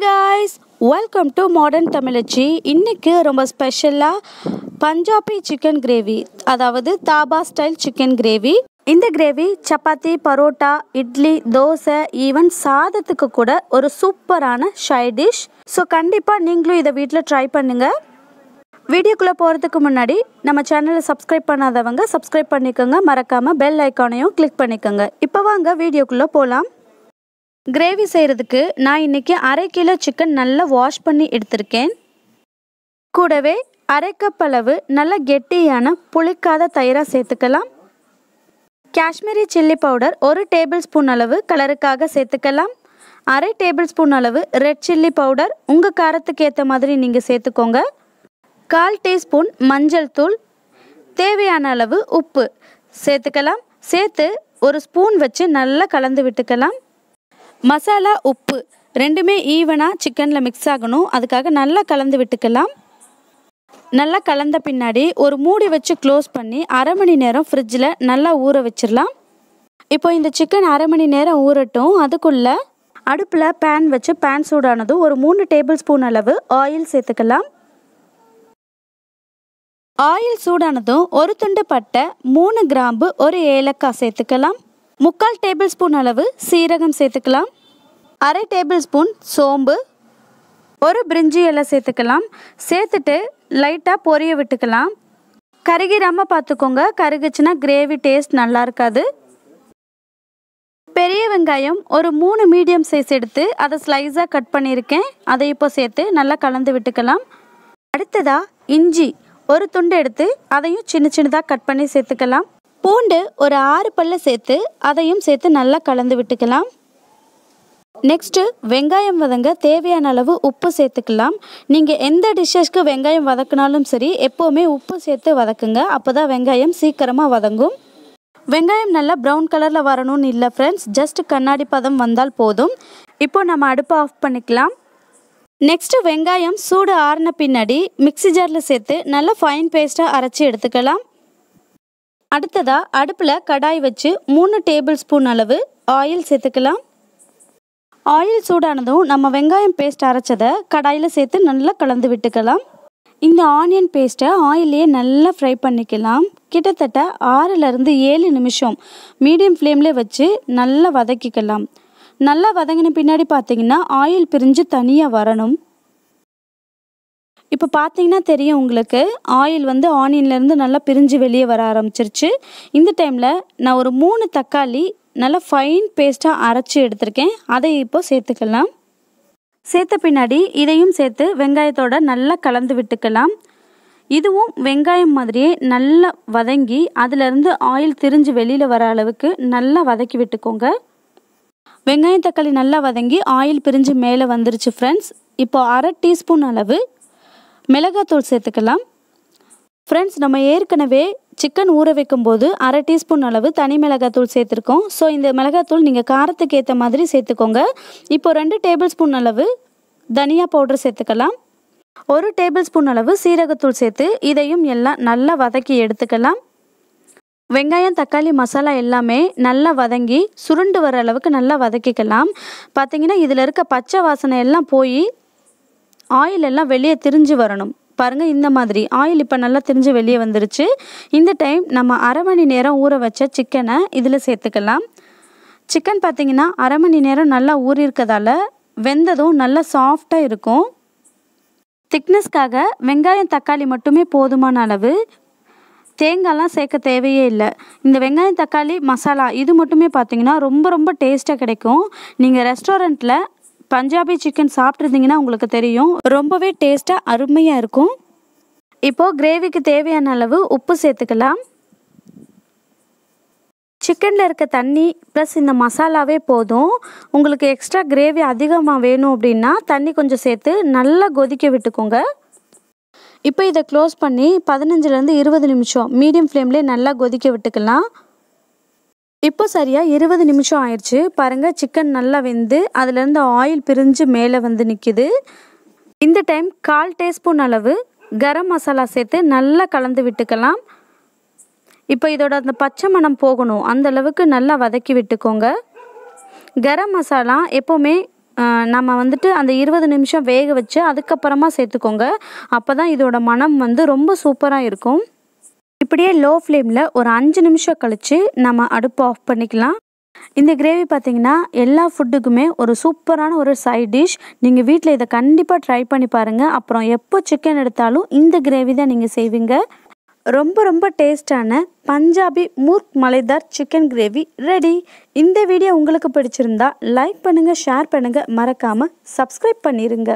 Guys welcome to modern தமிழச்சி இன்றைக்கு ரொம்ப ஸ்பெஷலாக பஞ்சாபி சிக்கன் கிரேவி அதாவது தாபா ஸ்டைல் சிக்கன் கிரேவி இந்த கிரேவி சப்பாத்தி பரோட்டா இட்லி தோசை ஈவன் சாதத்துக்கு கூட ஒரு சூப்பரான ஷை டிஷ் ஸோ கண்டிப்பாக நீங்களும் இதை வீட்டில் ட்ரை பண்ணுங்கள் வீடியோக்குள்ளே போகிறதுக்கு முன்னாடி நம்ம சேனலை சப்ஸ்கிரைப் பண்ணாதவங்க சப்ஸ்கிரைப் பண்ணிக்கோங்க மறக்காமல் பெல் ஐக்கானையும் கிளிக் பண்ணிக்கோங்க இப்போ வாங்க வீடியோக்குள்ளே போகலாம் கிரேவி செய்கிறதுக்கு நான் இன்றைக்கி அரை கிலோ சிக்கன் நல்லா வாஷ் பண்ணி எடுத்திருக்கேன். கூடவே அரை கப் அளவு நல்ல கெட்டியான புளிக்காத தயிராக சேர்த்துக்கலாம். காஷ்மீரி சில்லி பவுடர் ஒரு டேபிள் ஸ்பூன் அளவு கலருக்காக சேர்த்துக்கலாம். அரை டேபிள் ஸ்பூன் அளவு ரெட் சில்லி பவுடர் உங்கள் காரத்துக்கு ஏற்ற மாதிரி நீங்கள் சேர்த்துக்கோங்க. கால் டீஸ்பூன் மஞ்சள் தூள் தேவையான அளவு உப்பு சேர்த்துக்கலாம். சேர்த்து ஒரு ஸ்பூன் வச்சு நல்லா கலந்து விட்டுக்கலாம். மசாலா உப்பு ரெண்டுமே ஈவனாக சிக்கனில் மிக்ஸ் ஆகணும். அதுக்காக நல்லா கலந்து விட்டுக்கலாம். நல்லா கலந்த பின்னாடி ஒரு மூடி வச்சு க்ளோஸ் பண்ணி அரை மணி நேரம் ஃப்ரிட்ஜில் நல்லா ஊற வச்சிடலாம் இப்போ இந்த சிக்கன் அரை மணி நேரம் ஊறட்டும். அதுக்குள்ளே அடுப்பில் பேன் வச்சு பேன் சூடானதும் ஒரு மூணு டேபிள் ஸ்பூன் அளவு ஆயில் சேர்த்துக்கலாம். ஆயில் சூடானதும் ஒரு துண்டு பட்டை மூணு கிராம்பு ஒரு ஏலக்காய் சேர்த்துக்கலாம். முக்கால் டேபிள் ஸ்பூன் அளவு சீரகம் சேர்த்துக்கலாம். அரை டேபிள் ஸ்பூன் சோம்பு. ஒரு பிரிஞ்சி இலை சேர்த்துக்கலாம். சேர்த்துட்டு லைட்டாக பொரிய விட்டுக்கலாம். கருகிராமல் பார்த்துக்கோங்க கருகுச்சுன்னா கிரேவி டேஸ்ட் நல்லா இருக்காது. பெரிய வெங்காயம் ஒரு மூணு மீடியம் சைஸ் எடுத்து அதை ஸ்லைஸாக கட் பண்ணியிருக்கேன். அதை இப்போ சேர்த்து நல்லா கலந்து விட்டுக்கலாம். அடுத்ததாக இஞ்சி. ஒரு துண்டு எடுத்து அதையும் சின்ன சின்னதாக கட் பண்ணி சேர்த்துக்கலாம். பூண்டு ஒரு ஆறு பல்ல சேர்த்து அதையும் சேர்த்து நல்லா கலந்து விட்டுக்கலாம். நெக்ஸ்ட்டு வெங்காயம் வதங்க தேவையான அளவு உப்பு சேர்த்துக்கலாம். நீங்கள் எந்த டிஷ்ஷஸ்க்கு வெங்காயம் வதக்கினாலும் சரி எப்போவுமே உப்பு சேர்த்து வதக்குங்க. அப்போ தான் வெங்காயம் சீக்கிரமாக வதங்கும். வெங்காயம் நல்லா ப்ரௌன் கலரில் வரணும்னு இல்லை ஃப்ரெண்ட்ஸ் ஜஸ்ட் கண்ணாடி பதம் வந்தால் போதும். இப்போ நம்ம அடுப்பை ஆஃப் பண்ணிக்கலாம். நெக்ஸ்ட்டு வெங்காயம் சூடு ஆறின பின்னாடி மிக்ஸி ஜாரில் சேர்த்து நல்லா ஃபைன் பேஸ்ட்டாக அரைச்சி எடுத்துக்கலாம். அடுத்ததாக அடுப்பில் கடாய் வச்சு மூணு டேபிள் ஸ்பூன் அளவு ஆயில் சேர்த்துக்கலாம். ஆயில் சூடானதும் நம்ம வெங்காயம் பேஸ்ட் அரைச்சதை கடாயில் சேர்த்து நல்லா கலந்து விட்டுக்கலாம். இந்த ஆனியன் பேஸ்ட்டை ஆயிலே நல்லா ஃப்ரை பண்ணிக்கலாம். கிட்டத்தட்ட ஆறுலேருந்து ஏழு நிமிஷம் மீடியம் ஃப்ளேமில் வச்சு நல்லா வதக்கிக்கலாம். நல்லா வதங்கின பின்னாடி பார்த்தீங்கன்னா ஆயில் பிரிஞ்சு தனியாக வரணும். இப்போ பார்த்தீங்கன்னா தெரியும் உங்களுக்கு ஆயில் வந்து ஆனியன்லேருந்து நல்லா பிரிஞ்சு வெளியே வர ஆரம்பிச்சிருச்சு. இந்த டைமில் நான் ஒரு மூணு தக்காளி நல்லா ஃபைன் பேஸ்ட்டாக அரைச்சி எடுத்திருக்கேன். அதை இப்போ சேர்த்துக்கலாம். சேர்த்த பின்னாடி இதையும் சேர்த்து வெங்காயத்தோட நல்லா கலந்து விட்டுக்கலாம். இதுவும் வெங்காயம் மாதிரியே நல்லா வதங்கி அதிலிருந்து ஆயில் திரிஞ்சு வெளியில் வர அளவுக்கு நல்லா வதக்கி விட்டுக்கோங்க. வெங்காயம் தக்காளி நல்லா வதங்கி ஆயில் பிரிஞ்சு மேலே வந்துருச்சு ஃப்ரெண்ட்ஸ் இப்போ அரை டீஸ்பூன் அளவு மிளகாத்தூள் சேர்த்துக்கலாம். ஃப்ரெண்ட்ஸ் நம்ம ஏற்கனவே சிக்கன் ஊற வைக்கும் போது அரை டீஸ்பூன் அளவு தனி மிளகாத்தூள் சேர்த்துருக்கோம். ஸோ இந்த மிளகாத்தூள் நீங்கள் காரத்துக்கு ஏற்ற மாதிரி சேர்த்துக்கோங்க. இப்போ ரெண்டு டேபிள் ஸ்பூன் அளவு தனியா பவுடர் சேர்த்துக்கலாம். ஒரு டேபிள் ஸ்பூன் அளவு சீரகத்தூள் சேர்த்து இதையும் எல்லாம் நல்லா வதக்கி எடுத்துக்கலாம். வெங்காயம் தக்காளி மசாலா எல்லாமே நல்லா வதங்கி சுருண்டு வர அளவுக்கு நல்லா வதக்கிக்கலாம். பார்த்தீங்கன்னா இதில் இருக்க பச்சை வாசனை எல்லாம் போய் ஆயில் எல்லாம் வெளியே திரிஞ்சு வரணும். பாருங்கள் இந்த மாதிரி. ஆயில் இப்போ நல்லா திரிஞ்சு வெளியே வந்துருச்சு. இந்த டைம் நம்ம அரை மணி நேரம் ஊற வச்ச சிக்கனை இதில் சேர்த்துக்கலாம். சிக்கன் பார்த்திங்கன்னா அரை மணி நேரம் நல்லா ஊறியிருக்கதால வெந்ததும் நல்லா சாஃப்டாக இருக்கும். திக்னஸ்க்காக வெங்காயம் தக்காளி மட்டுமே போதுமான அளவு. தேங்காய்லாம் சேர்க்க தேவையே இல்லை. இந்த வெங்காயம் தக்காளி மசாலா இது மட்டுமே பார்த்தீங்கன்னா ரொம்ப ரொம்ப டேஸ்ட்டாக கிடைக்கும். நீங்கள் ரெஸ்டாரண்ட்டில் பஞ்சாபி சிக்கன் சாப்பிட்ருந்தீங்கன்னா உங்களுக்கு தெரியும். ரொம்பவே டேஸ்ட்டாக அருமையாக இருக்கும். இப்போது கிரேவிக்கு தேவையான அளவு உப்பு சேர்த்துக்கலாம். சிக்கனில் இருக்க தண்ணி ப்ளஸ் இந்த மசாலாவே போதும். உங்களுக்கு எக்ஸ்ட்ரா கிரேவி அதிகமாக வேணும் அப்படின்னா தண்ணி கொஞ்சம் சேர்த்து நல்லா கொதிக்க விட்டுக்கோங்க. இப்போ இதை க்ளோஸ் பண்ணி பதினஞ்சுலேருந்து இருபது நிமிஷம் மீடியம் ஃப்ளேம்லேயே நல்லா கொதிக்க விட்டுக்கலாம். இப்போ சரியாக இருபது நிமிஷம் ஆயிடுச்சு. பாருங்கள் சிக்கன் நல்லா வெந்து அதுலேருந்து ஆயில் பிரிஞ்சு மேலே வந்து நிற்கிது இந்த டைம் கால் டீஸ்பூன் அளவு கரம் மசாலா சேர்த்து நல்லா கலந்து விட்டுக்கலாம். இப்போ இதோட அந்த பச்சை மணம் போகணும். அந்த அளவுக்கு நல்லா வதக்கி விட்டுக்கோங்க. கரம் மசாலா எப்போவுமே நம்ம வந்துட்டு அந்த இருபது நிமிஷம் வேக வச்சு அதுக்கப்புறமா சேர்த்துக்கோங்க. அப்போ தான் இதோட மனம் வந்து ரொம்ப சூப்பராக இருக்கும். இப்படியே லோ ஃப்ளேமில் ஒரு அஞ்சு நிமிஷம் கழித்து நம்ம அடுப்பு ஆஃப் பண்ணிக்கலாம். இந்த கிரேவி பார்த்தீங்கன்னா எல்லா ஃபுட்டுக்குமே ஒரு சூப்பரான ஒரு சைட் டிஷ் நீங்கள் வீட்டில் இதை கண்டிப்பாக ட்ரை பண்ணி பாருங்கள் அப்புறம் எப்போ சிக்கன் எடுத்தாலும் இந்த கிரேவி தான் நீங்கள் செய்வீங்க. ரொம்ப ரொம்ப டேஸ்டான Punjabi murgh malaidar chicken gravy ready இந்த வீடியோ உங்களுக்கு பிடிச்சிருந்தா லைக் பண்ணுங்கள் ஷேர் பண்ணுங்கள் மறக்காமல் சப்ஸ்கிரைப் பண்ணிடுங்க